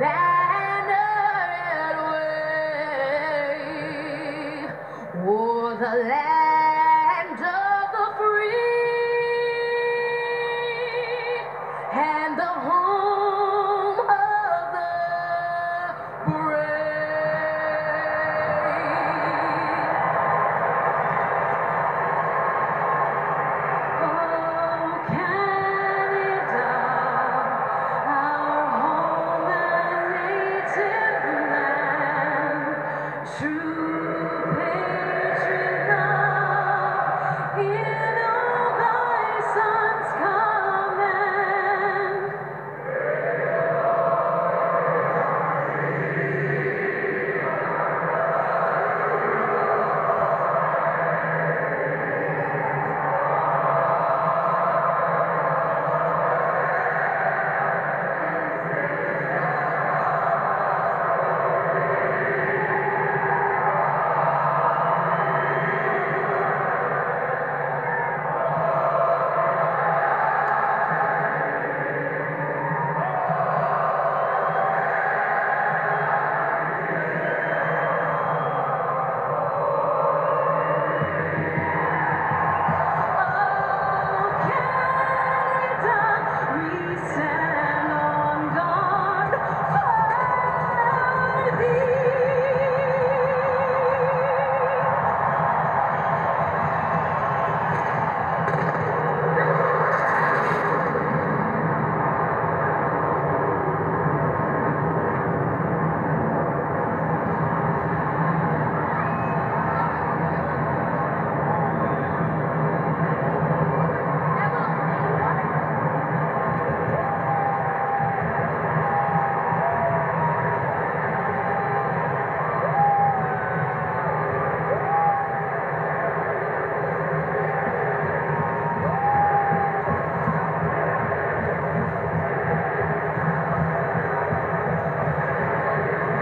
Banner yet wave. O'er the land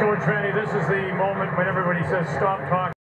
This is the moment when everybody says stop talking.